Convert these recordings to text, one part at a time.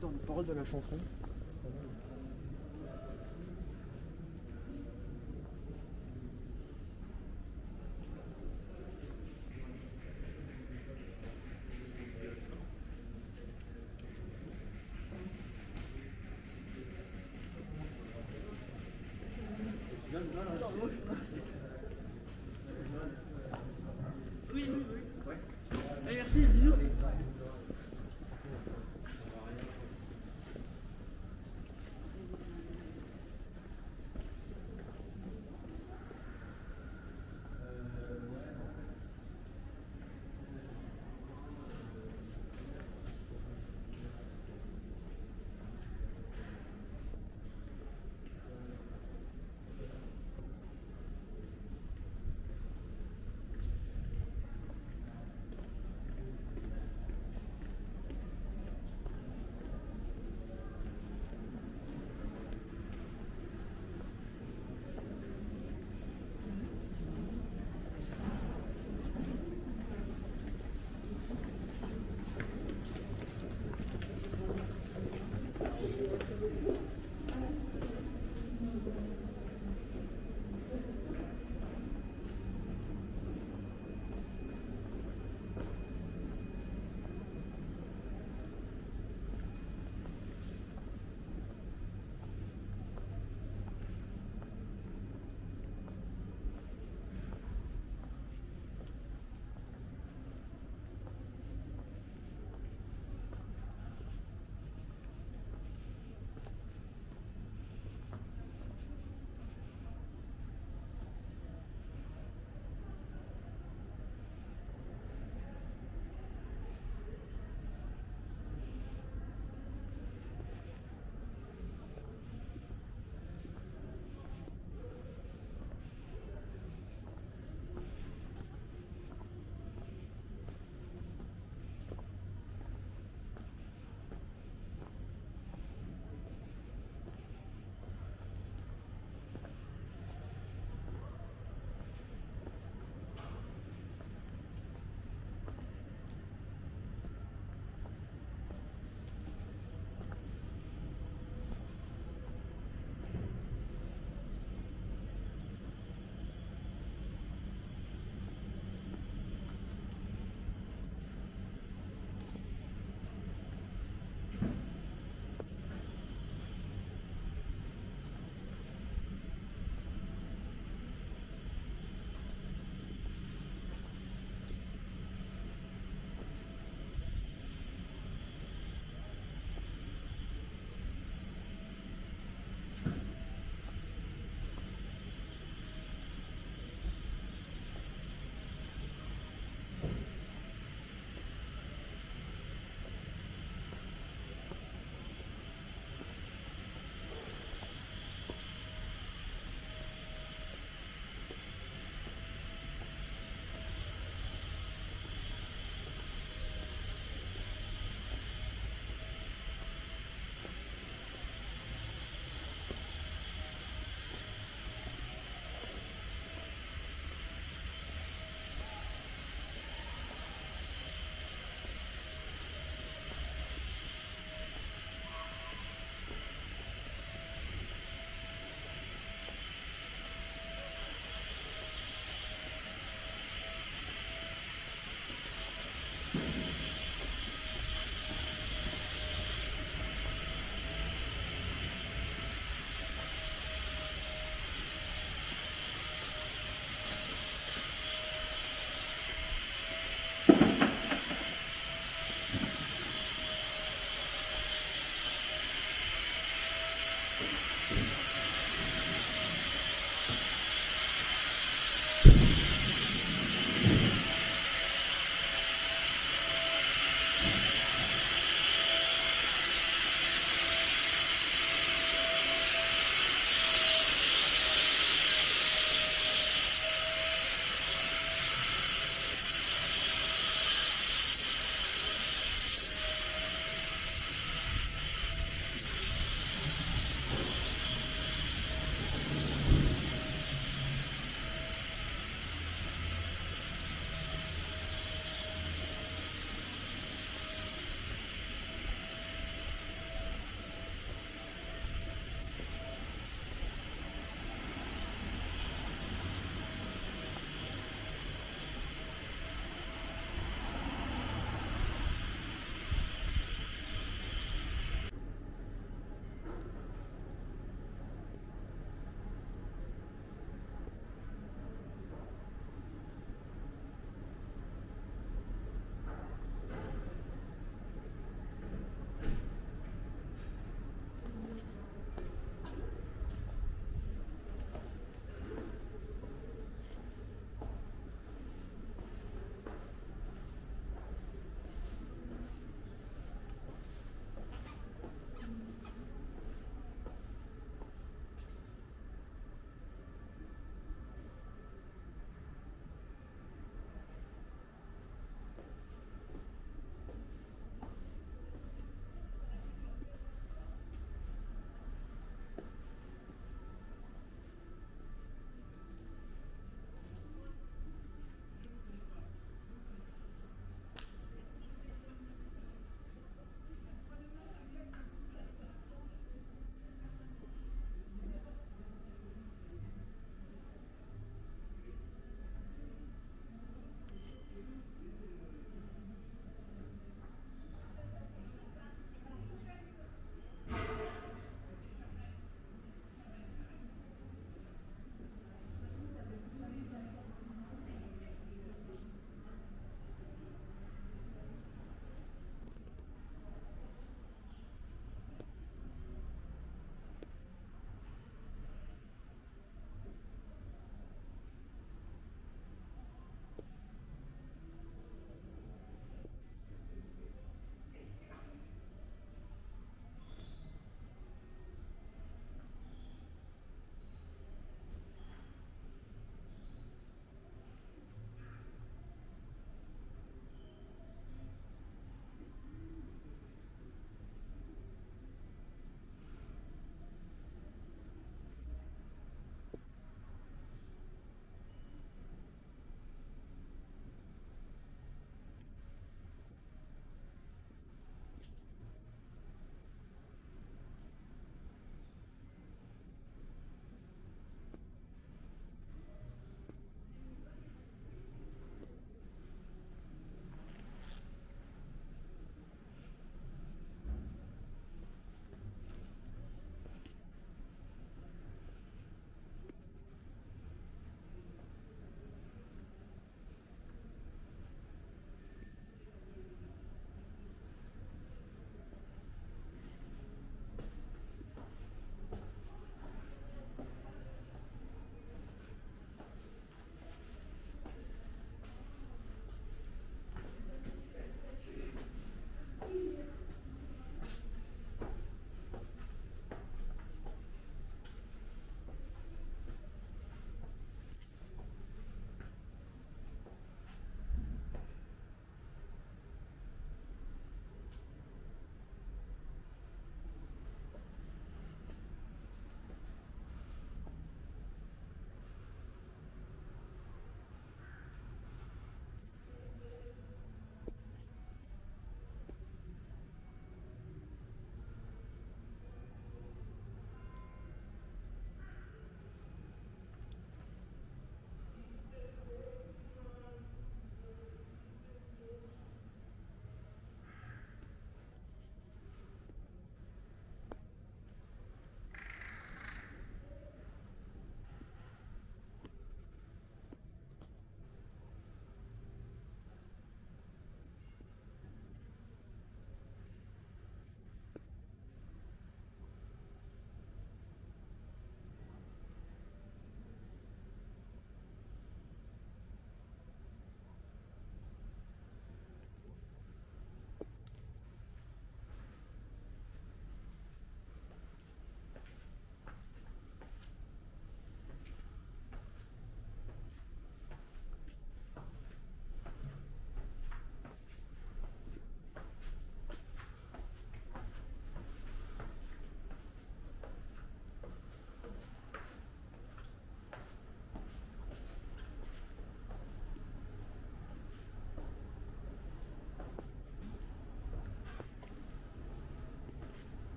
dans les paroles de la chanson.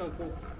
そう。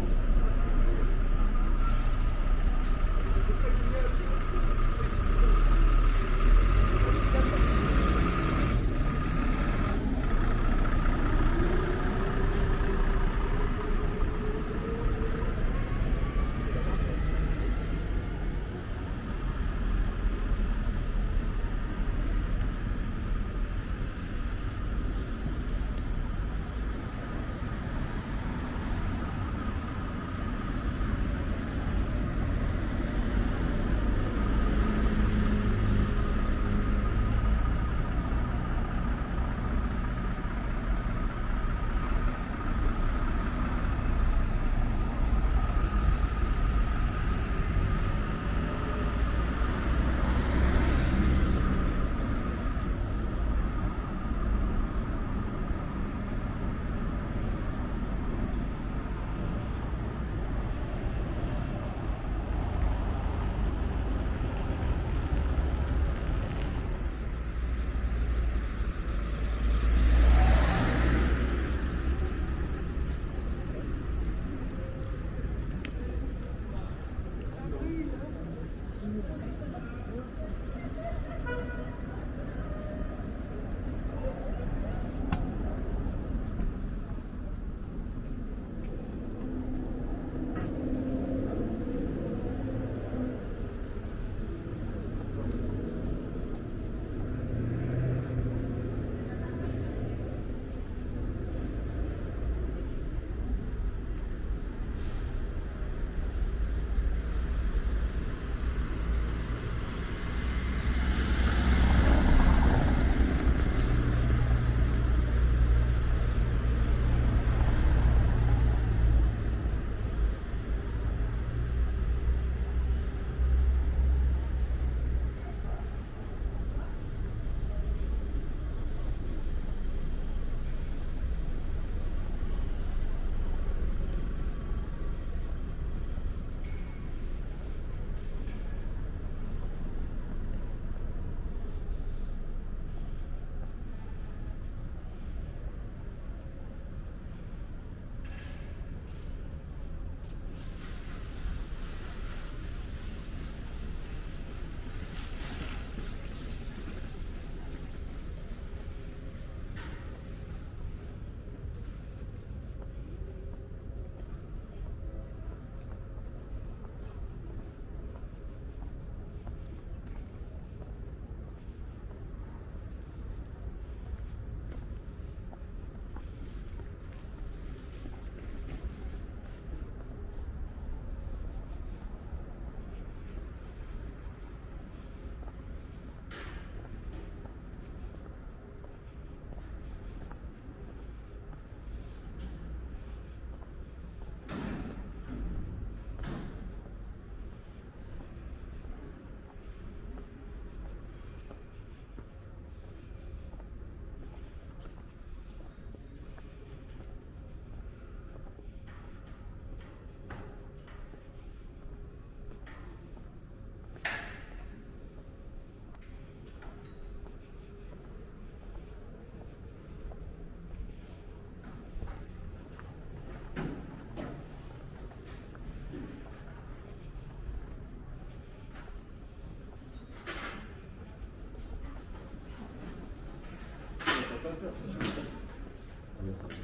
ありがとうございます。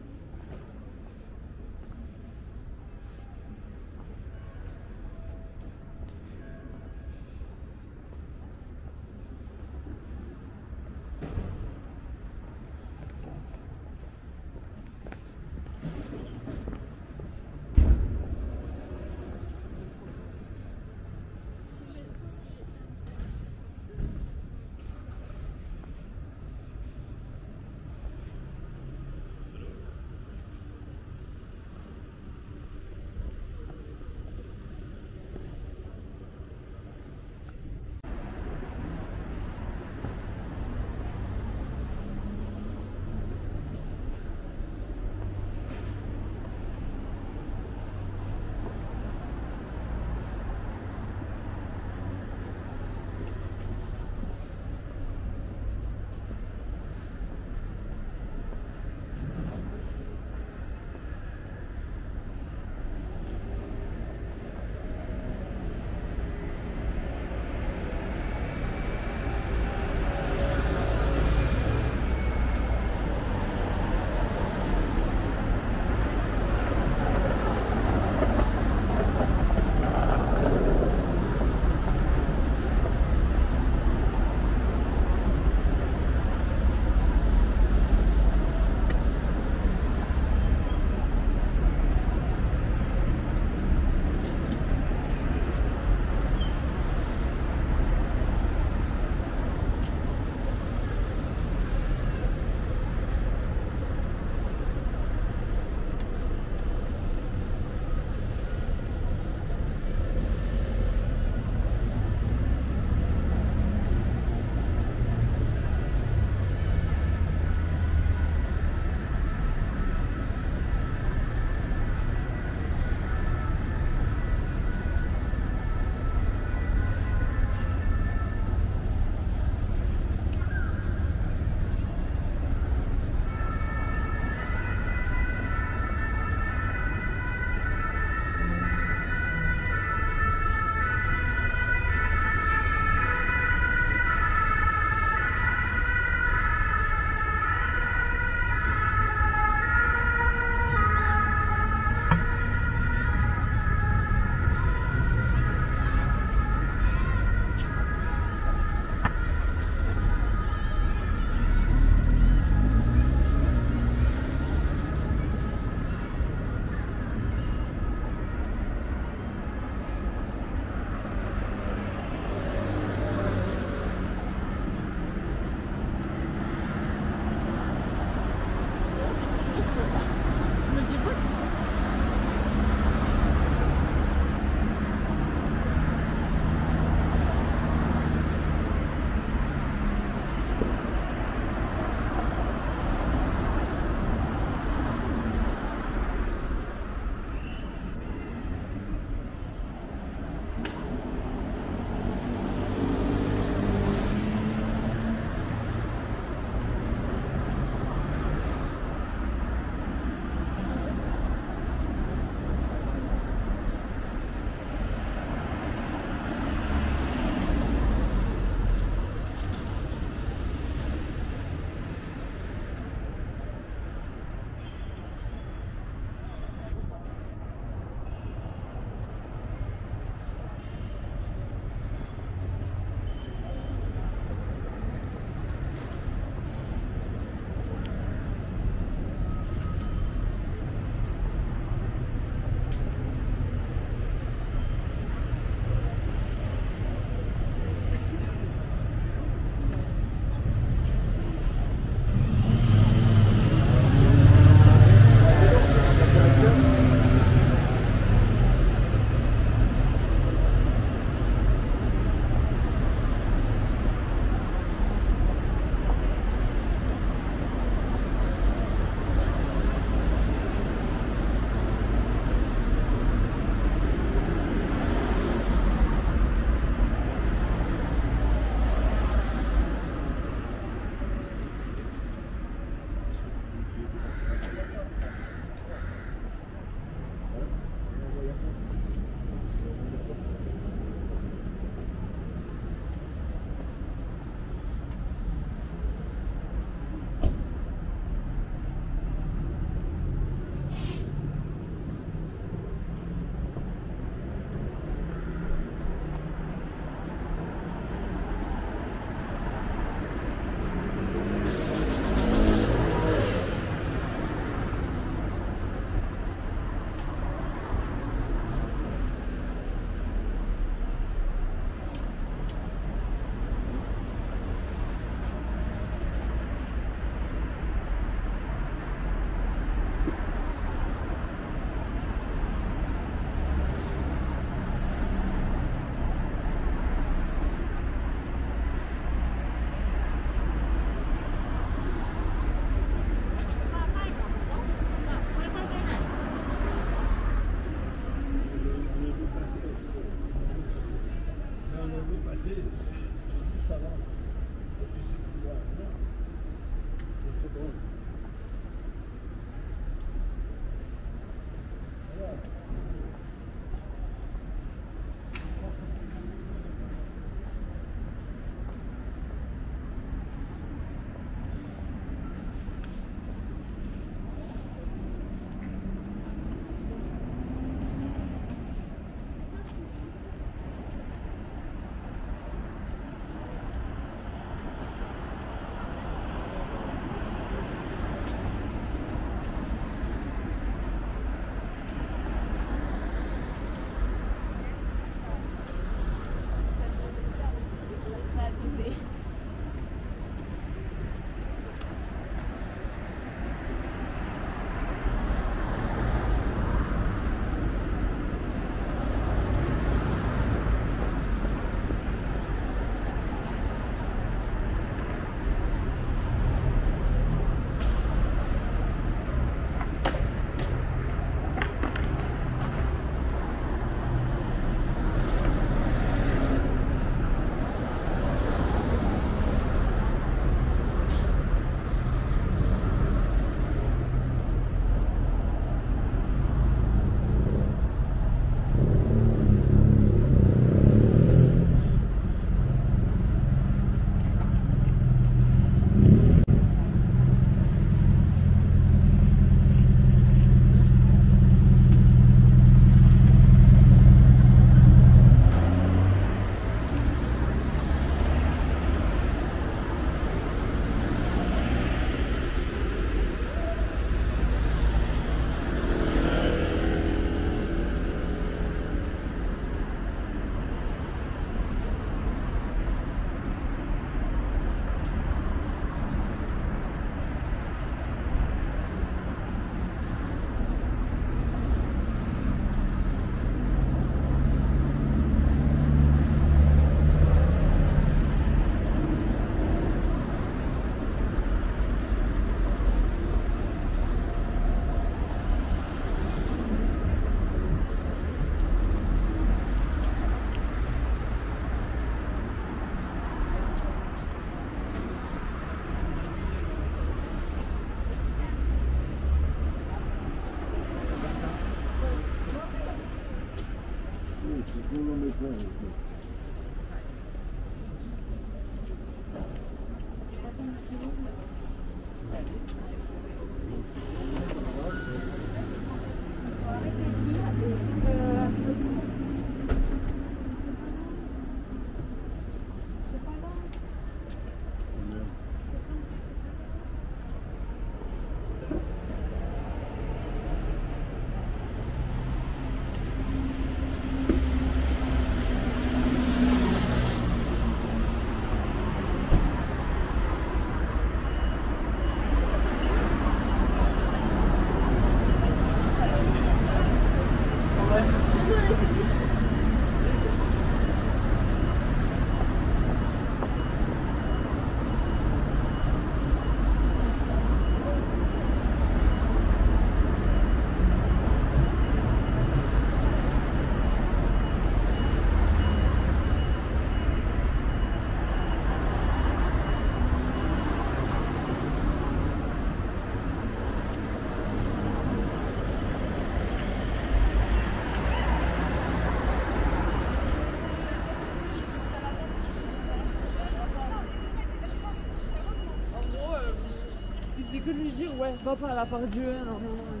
Que lui dire ouais, va par la part Dieu, non, non, non.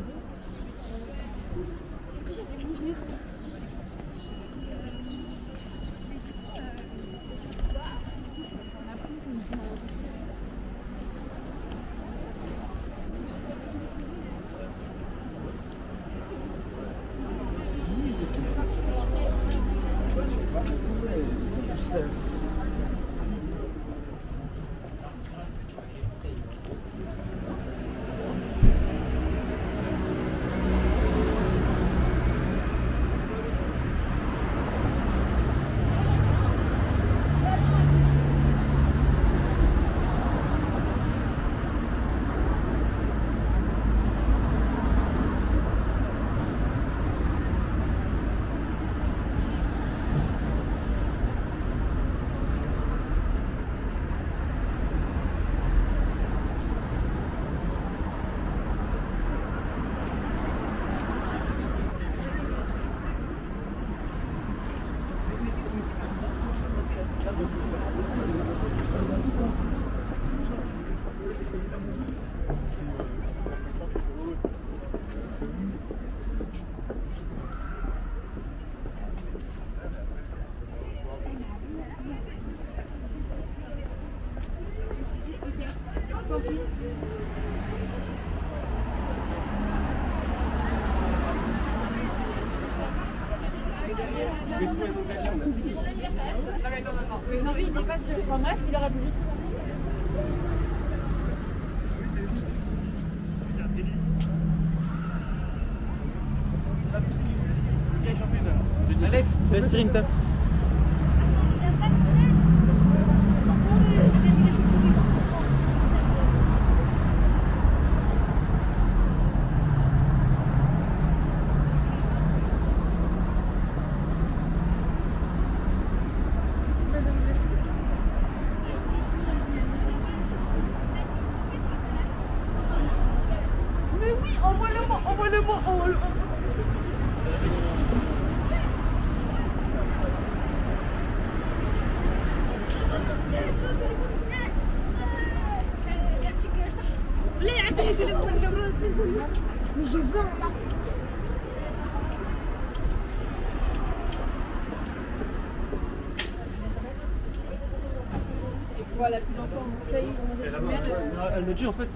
This. En fait.